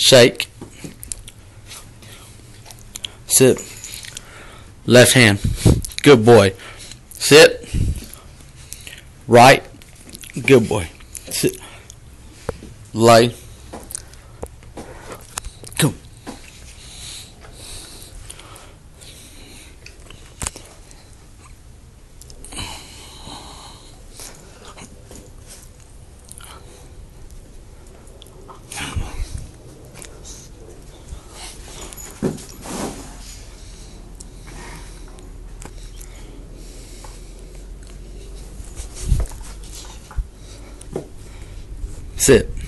Shake. Sit. Left hand. Good boy. Sit. Right. Good boy. Sit. Lay. Sit.